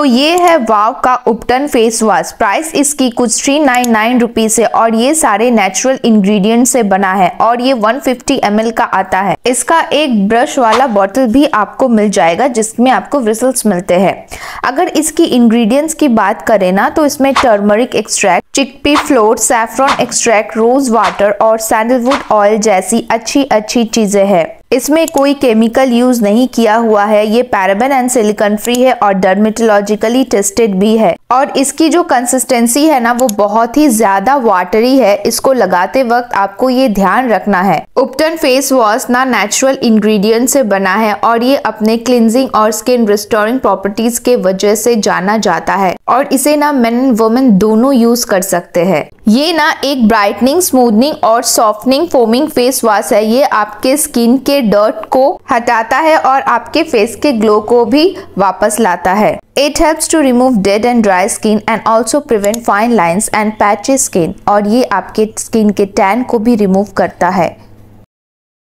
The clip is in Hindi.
तो ये है वाव का उपटन फेस वॉश प्राइस इसकी कुछ थ्री नाइन नाइन रुपीज़ है और ये सारे नेचुरल इंग्रेडिएंट से बना है और ये 150 फिफ्टी का आता है। इसका एक ब्रश वाला बॉटल भी आपको मिल जाएगा जिसमें आपको रिज़ल्ट मिलते हैं। अगर इसकी इंग्रेडिएंट्स की बात करें ना तो इसमें turmeric extract chickpea flour saffron extract rose water और सैंडलवुड ऑयल जैसी अच्छी अच्छी चीज़ें हैं। इसमें कोई केमिकल यूज़ नहीं किया हुआ है। ये पैराबेन एंड सिलिकॉन फ्री है और डर्मेटोलॉजिकली टेस्टेड भी है। और इसकी जो कंसिस्टेंसी है ना, वो बहुत ही ज़्यादा वाटरी है। इसको लगाते वक्त आपको ये ध्यान रखना है। उपटन फेस वॉश ना नेचुरल इंग्रेडिएंट से बना है और ये अपने क्लिनजिंग और स्किन रिस्टोरिंग प्रॉपर्टीज़ के वजह से जाना जाता है। और इसे ना मेन एंड वुमेन दोनों यूज़ कर सकते हैं। ये ना एक ब्राइटनिंग स्मूदनिंग और सॉफ्टनिंग फोमिंग फेस वॉश है। ये आपके स्किन डर्ट को हटाता है और आपके फेस के ग्लो को भी वापस लाता है। It helps to remove dead and dry skin and also prevent fine lines and patches skin और ये आपके स्किन के टैन को भी रिमूव करता है।